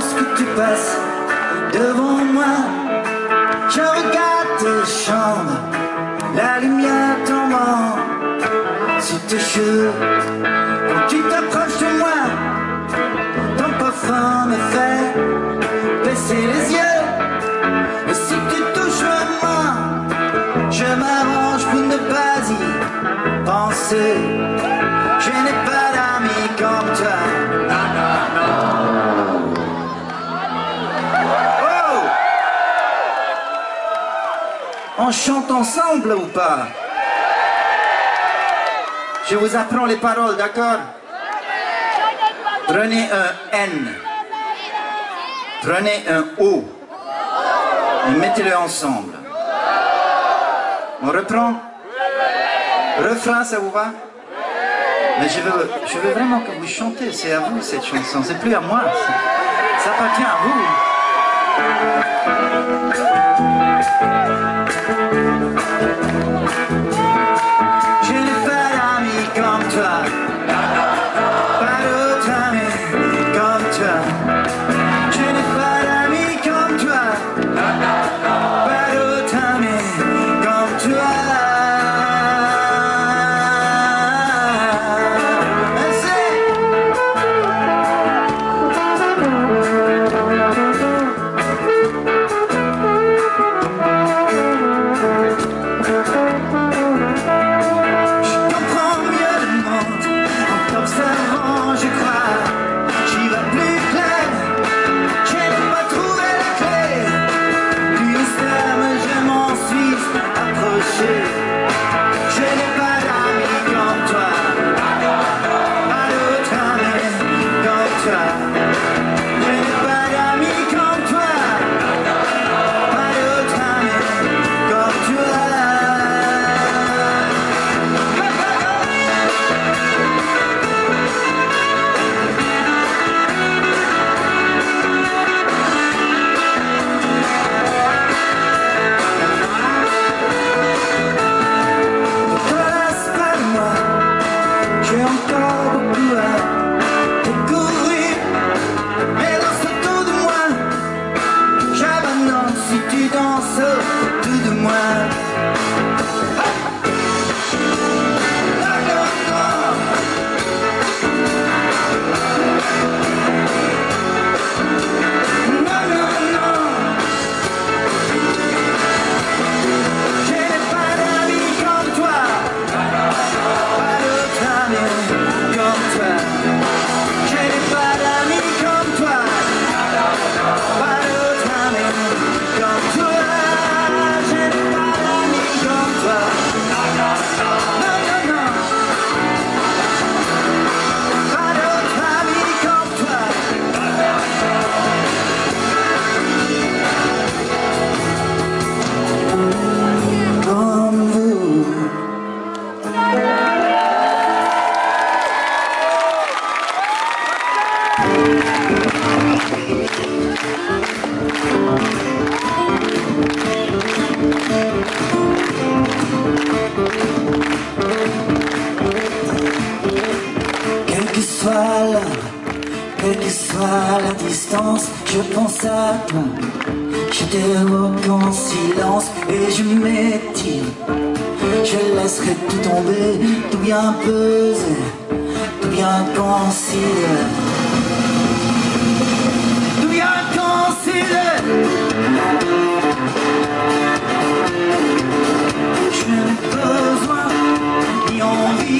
lorsque tu passes devant moi. Je regarde tes chambres, la lumière tombant sur tes cheveux. Quand tu t'approches de moi, ton parfum me fait baisser les yeux. Et si tu touches à moi, je m'arrange pour ne pas y penser. On chante ensemble ou pas? Je vous apprends les paroles, d'accord? Prenez un N. Prenez un O. Et mettez-le ensemble. On reprend? Refrain, ça vous va? Mais je veux, je veux vraiment que vous chantez. C'est à vous cette chanson. C'est plus à moi. Ça, ça appartient à vous. Je n'ai pas d'amis comme toi. Pas d'autres amis je pense à toi. Je t'évoque en silence et je m'étire. Je laisserai tout tomber, tout bien peser, tout bien considérer. Tout bien considérer. Je n'ai besoin ni envie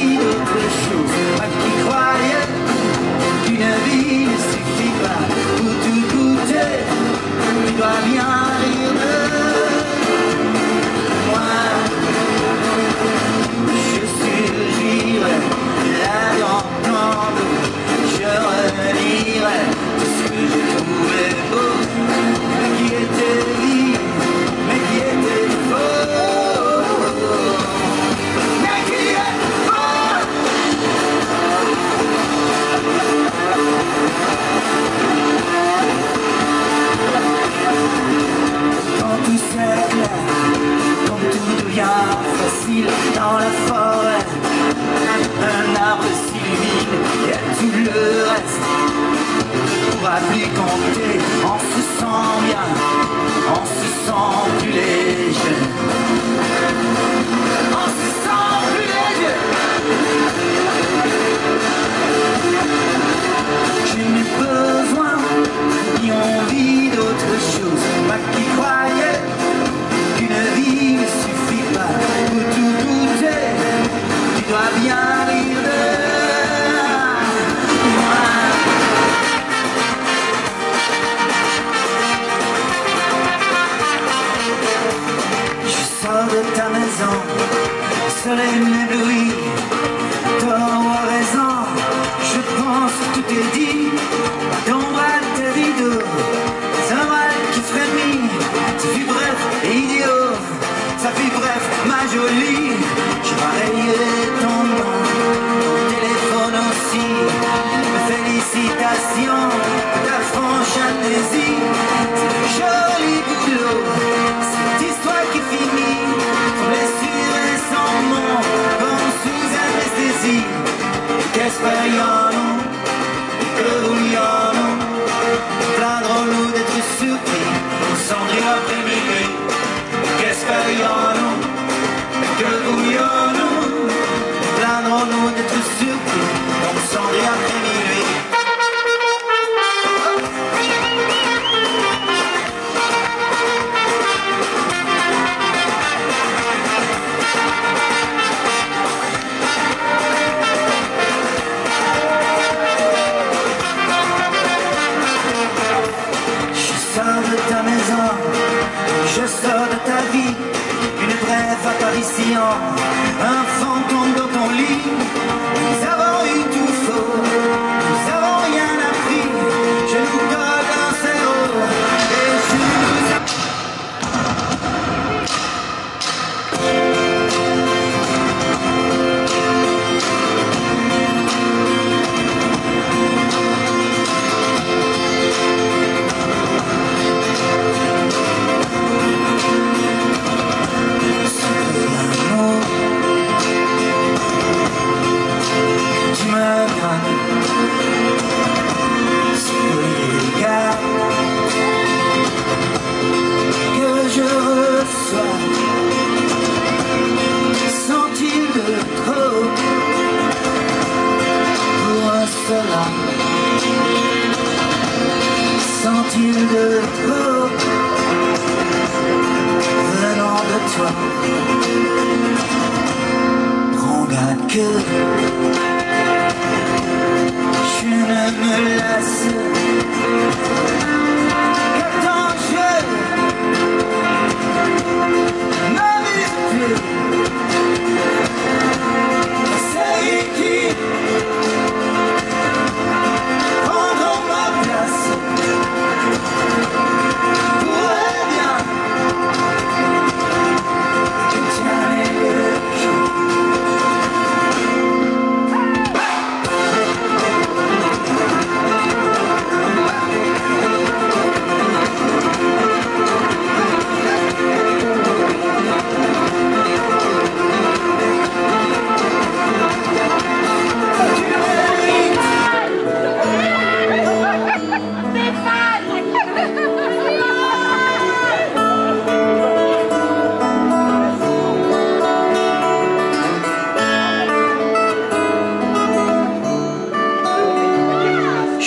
pas dû compter, on se sent bien, on se sent plus léger.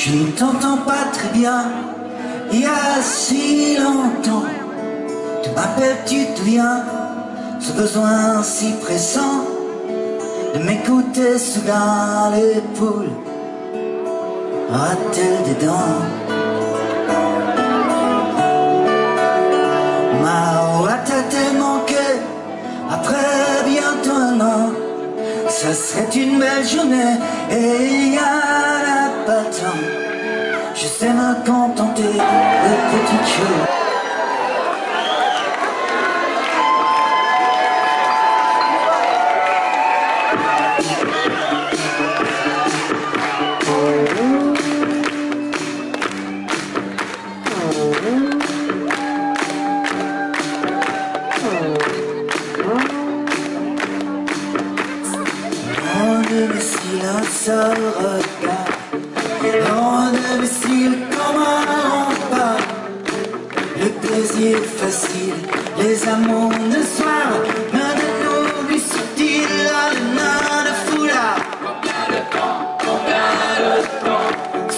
Je ne t'entends pas très bien, il y a si longtemps. Tu m'appelles, tu te viens, ce besoin si pressant de m'écouter soudain les poules aura-t-elle des dents. Ma aura t manqué après bientôt un an. Ça serait une belle journée et t'aime à contenter des petites choses. Loin de mes cils comme un repas Le plaisir facile, les amours de soir Maintenant plus subtil, la luna de foulard Combien de temps, combien de temps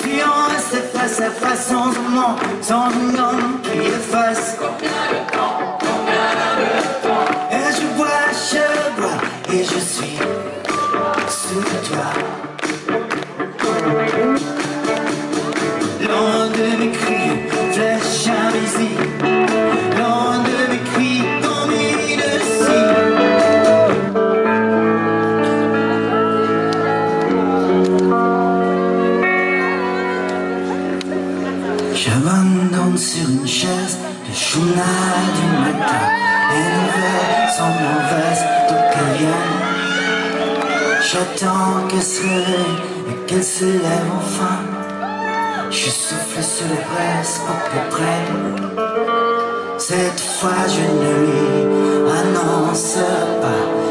Tu en restes face à face sans moment, sans une se lève enfin. Je souffle sur les braises pour que près. Cette fois, je ne lui annonce pas.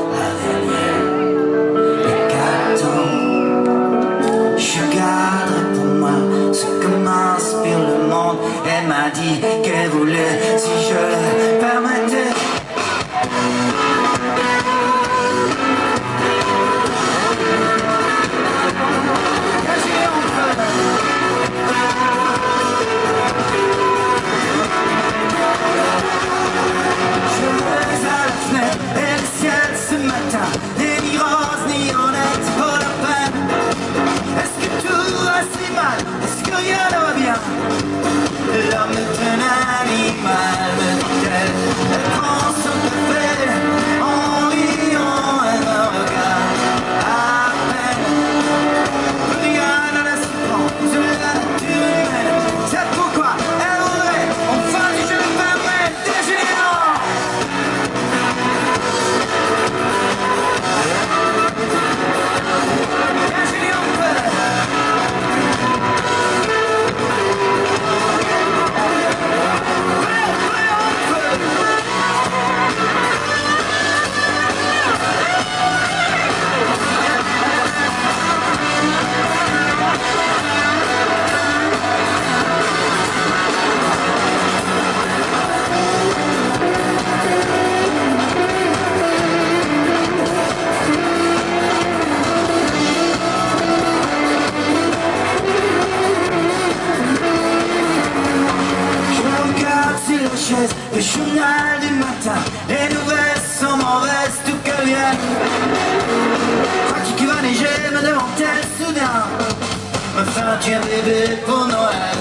enfin tiens bébé pour Noël